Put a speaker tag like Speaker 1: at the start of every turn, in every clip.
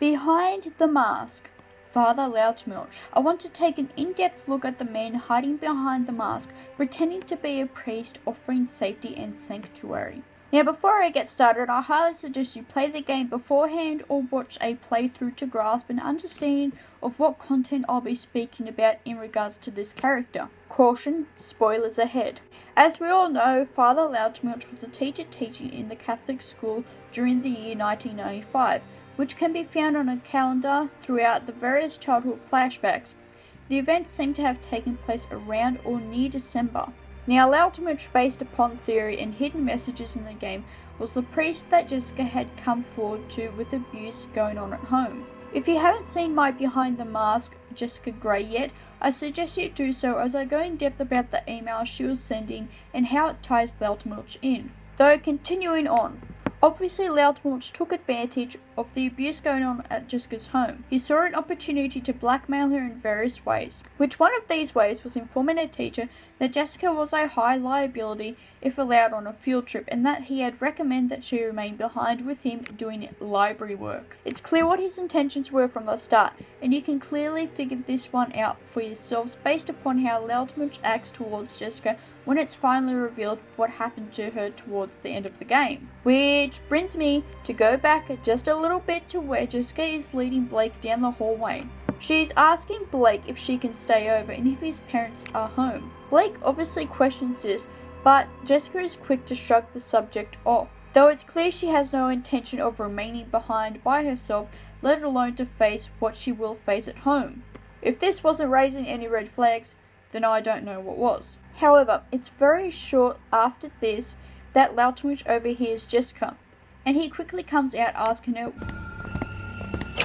Speaker 1: Behind the mask, Father Loutermilch. I want to take an in-depth look at the man hiding behind the mask, pretending to be a priest offering safety and sanctuary. Now before I get started, I highly suggest you play the game beforehand or watch a playthrough to grasp an understanding of what content I'll be speaking about in regards to this character. Caution, spoilers ahead. As we all know, Father Loutermilch was a teacher teaching in the Catholic school during the year 1995, which can be found on a calendar throughout the various childhood flashbacks. The events seem to have taken place around or near December. Now, Loutermilch, based upon theory and hidden messages in the game, was the priest that Jessica had come forward to with abuse going on at home. If you haven't seen my Behind the Mask Jessica Gray yet, I suggest you do so as I go in depth about the email she was sending and how it ties Loutermilch in. Though continuing on, Obviously, Loutermilch took advantage of the abuse going on at Jessica's home. He saw an opportunity to blackmail her in various ways, which one of these ways was informing her teacher that Jessica was a high liability if allowed on a field trip and that he had recommended that she remain behind with him doing library work. It's clear what his intentions were from the start, and you can clearly figure this one out for yourselves based upon how Loutermilch acts towards Jessica when it's finally revealed what happened to her towards the end of the game. Which brings me to go back just a little bit to where Jessica is leading Blake down the hallway. She's asking Blake if she can stay over and if his parents are home. Blake obviously questions this, but Jessica is quick to shrug the subject off. Though it's clear she has no intention of remaining behind by herself, let alone to face what she will face at home. If this wasn't raising any red flags, then I don't know what was. However, it's very short after this that Loutermilch overhears Jessica, and he quickly comes out asking her,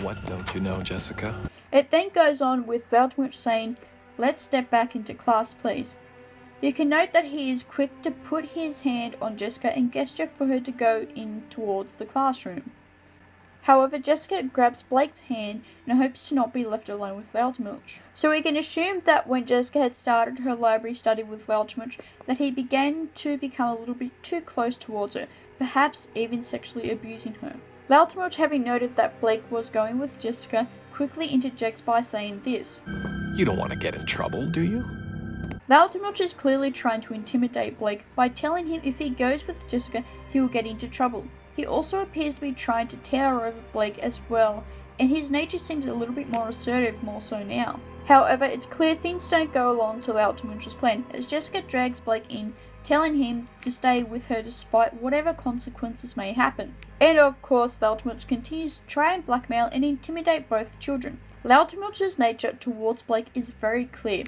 Speaker 2: What don't you know, Jessica?
Speaker 1: It then goes on with Loutermilch saying, Let's step back into class, please. You can note that he is quick to put his hand on Jessica and gesture for her to go in towards the classroom. However, Jessica grabs Blake's hand and hopes to not be left alone with Loutermilch. So we can assume that when Jessica had started her library study with Loutermilch, that he began to become a little bit too close towards her, perhaps even sexually abusing her. Loutermilch, having noted that Blake was going with Jessica, quickly interjects by saying this.
Speaker 2: You don't want to get in trouble, do you?
Speaker 1: Loutermilch is clearly trying to intimidate Blake by telling him if he goes with Jessica, he will get into trouble. He also appears to be trying to tower over Blake as well, and his nature seems a little bit more assertive more so now. However, it's clear things don't go along to Loutermilch's plan, as Jessica drags Blake in, telling him to stay with her despite whatever consequences may happen. And of course, Loutermilch continues to try and blackmail and intimidate both children. Loutermilch's nature towards Blake is very clear.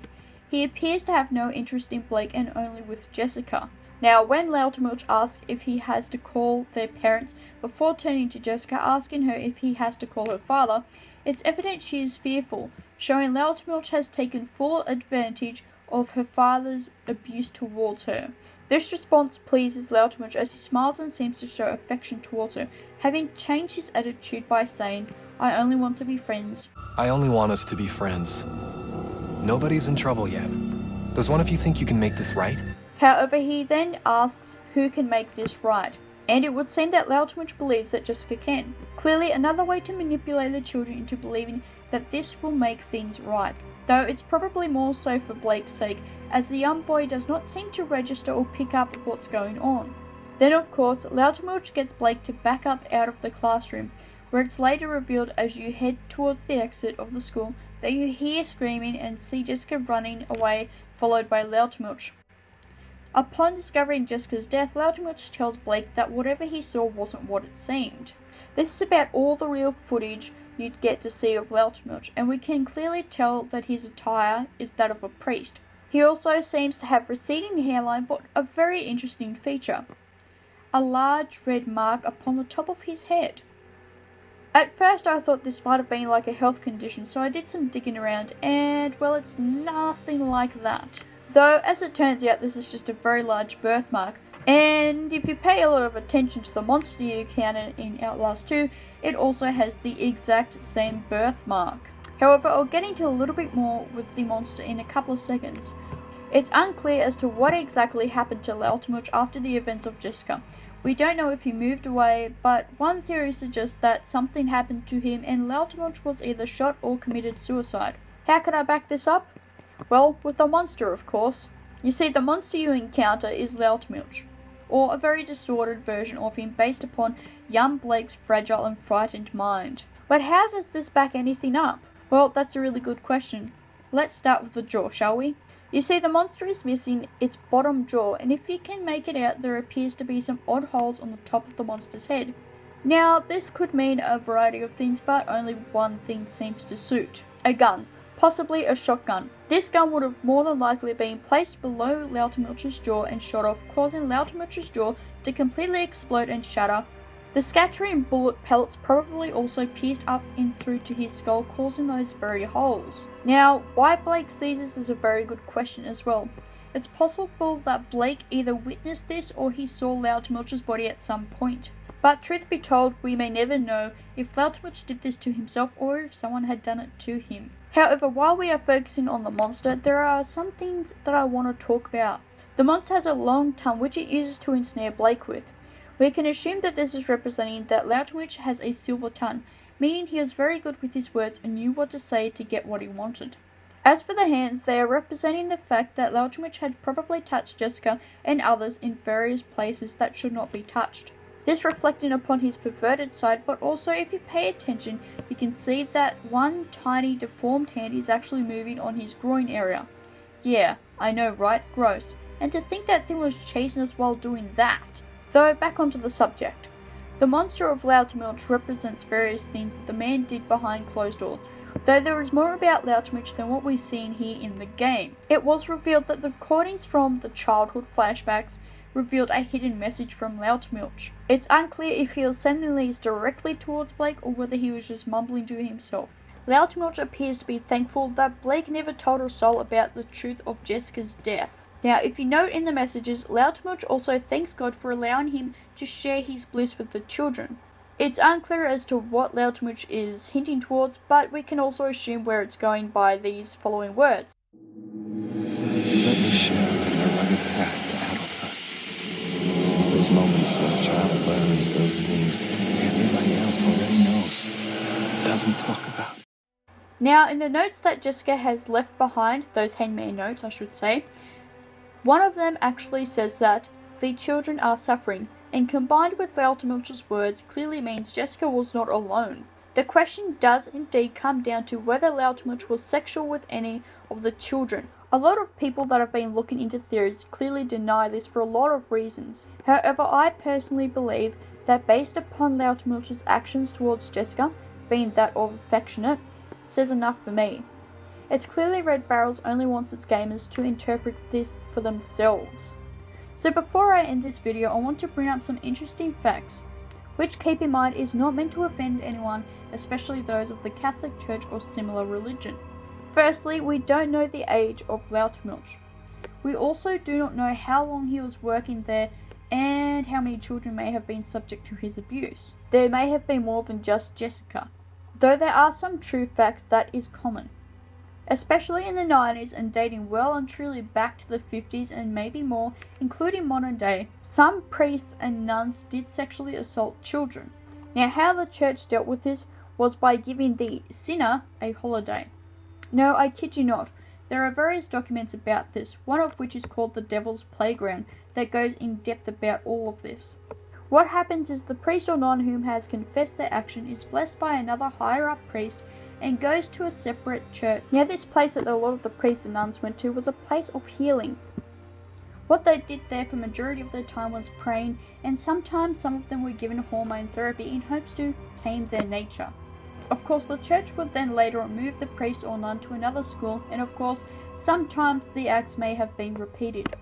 Speaker 1: He appears to have no interest in Blake and only with Jessica. Now, when Loutermilch asks if he has to call their parents before turning to Jessica, asking her if he has to call her father, it's evident she is fearful, showing Loutermilch has taken full advantage of her father's abuse towards her. This response pleases Loutermilch as he smiles and seems to show affection towards her, having changed his attitude by saying, I only want to be friends.
Speaker 2: I only want us to be friends. Nobody's in trouble yet. Does one of you think you can make this right?
Speaker 1: However, he then asks who can make this right, and it would seem that Loutermilch believes that Jessica can. Clearly, another way to manipulate the children into believing that this will make things right, though it's probably more so for Blake's sake, as the young boy does not seem to register or pick up what's going on. Then, of course, Loutermilch gets Blake to back up out of the classroom, where it's later revealed as you head towards the exit of the school that you hear screaming and see Jessica running away, followed by Loutermilch. Upon discovering Jessica's death, Loutermilch tells Blake that whatever he saw wasn't what it seemed. This is about all the real footage you'd get to see of Loutermilch, and we can clearly tell that his attire is that of a priest. He also seems to have receding hairline, but a very interesting feature a large red mark upon the top of his head. At first, I thought this might have been like a health condition, so I did some digging around, and well, it's nothing like that. Though, as it turns out, this is just a very large birthmark. And if you pay a lot of attention to the monster you encounter in Outlast 2, it also has the exact same birthmark. However, I'll get into a little bit more with the monster in a couple of seconds. It's unclear as to what exactly happened to Loutermilch after the events of Jessica. We don't know if he moved away, but one theory suggests that something happened to him and Loutermilch was either shot or committed suicide. How can I back this up? Well, with the monster, of course. You see, the monster you encounter is Loutermilch, or a very distorted version of him based upon young Blake's fragile and frightened mind. But how does this back anything up? Well, that's a really good question. Let's start with the jaw, shall we? You see, the monster is missing its bottom jaw, and if you can make it out, there appears to be some odd holes on the top of the monster's head. Now, this could mean a variety of things, but only one thing seems to suit. A gun. Possibly a shotgun. This gun would have more than likely been placed below Loutermilch's jaw and shot off, causing Loutermilch's jaw to completely explode and shatter, the scattering bullet pellets probably also pierced up and through to his skull, causing those very holes. Now, why Blake sees this is a very good question as well. It's possible that Blake either witnessed this or he saw Loutermilch's body at some point. But truth be told, we may never know if Loutermilch did this to himself or if someone had done it to him. However, while we are focusing on the monster, there are some things that I want to talk about. The monster has a long tongue which it uses to ensnare Blake with. We can assume that this is representing that Loutermilch has a silver tongue, meaning he was very good with his words and knew what to say to get what he wanted. As for the hands, they are representing the fact that Loutermilch had probably touched Jessica and others in various places that should not be touched. This reflecting upon his perverted side, but also if you pay attention, you can see that one tiny deformed hand is actually moving on his groin area. Yeah, I know, right? Gross. And to think that thing was chasing us while doing that. Though, back onto the subject. The monster of Loutermilch represents various things that the man did behind closed doors, though there is more about Loutermilch than what we see in here in the game. It was revealed that the recordings from the childhood flashbacks revealed a hidden message from Loutermilch. It's unclear if he was sending these directly towards Blake or whether he was just mumbling to himself. Loutermilch appears to be thankful that Blake never told a soul about the truth of Jessica's death. Now, if you note in the messages, Loutermilch also thanks God for allowing him to share his bliss with the children. It's unclear as to what Loutermilch is hinting towards, but we can also assume where it's going by these following words.
Speaker 3: Those moments when a child learns those things everybody else already knows, doesn't talk about.
Speaker 1: Now, in the notes that Jessica has left behind, those handmade notes, I should say, one of them actually says that the children are suffering, and combined with Loutermilch's words clearly means Jessica was not alone. The question does indeed come down to whether Loutermilch was sexual with any of the children. A lot of people that have been looking into theories clearly deny this for a lot of reasons. However, I personally believe that based upon Loutermilch's actions towards Jessica, being that of affectionate, says enough for me. It's clearly Red Barrels only wants its gamers to interpret this for themselves. So before I end this video, I want to bring up some interesting facts, which keep in mind is not meant to offend anyone, especially those of the Catholic Church or similar religion. Firstly, we don't know the age of Loutermilch. We also do not know how long he was working there and how many children may have been subject to his abuse. There may have been more than just Jessica, though there are some true facts that is common especially in the 90s and dating well and truly back to the 50s and maybe more, including modern day, some priests and nuns did sexually assault children. Now, how the church dealt with this was by giving the sinner a holiday. No, I kid you not. There are various documents about this, one of which is called the Devil's Playground, that goes in depth about all of this. What happens is the priest or nun whom has confessed their action is blessed by another higher up priest and goes to a separate church. Now, this place that a lot of the priests and nuns went to was a place of healing. What they did there for majority of their time was praying, and sometimes some of them were given hormone therapy in hopes to tame their nature. Of course, the church would then later move the priest or nun to another school, and of course, sometimes the acts may have been repeated.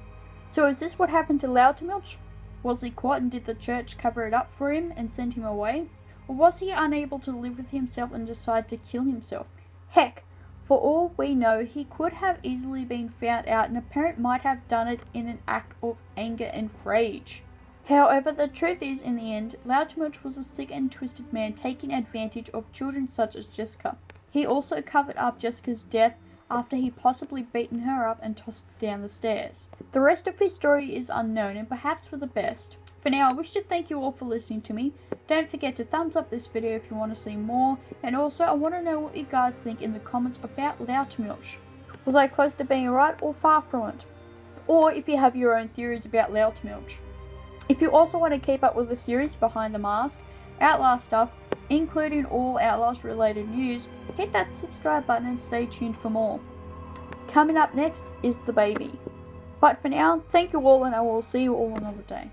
Speaker 1: So is this what happened to Loutermilch? Was he caught and did the church cover it up for him and send him away? Was he unable to live with himself and decide to kill himself? Heck, for all we know, he could have easily been found out and a parent might have done it in an act of anger and rage. However, the truth is, in the end, Loutermilch was a sick and twisted man taking advantage of children such as Jessica. He also covered up Jessica's death after he possibly beaten her up and tossed her down the stairs. The rest of his story is unknown and perhaps for the best. For now, I wish to thank you all for listening to me. Don't forget to thumbs up this video if you want to see more. And also, I want to know what you guys think in the comments about Loutermilch. Was I close to being right or far from it? Or if you have your own theories about Loutermilch. If you also want to keep up with the series Behind the Mask, Outlast stuff, including all Outlast related news, hit that subscribe button and stay tuned for more. Coming up next is the baby. But for now, thank you all and I will see you all another day.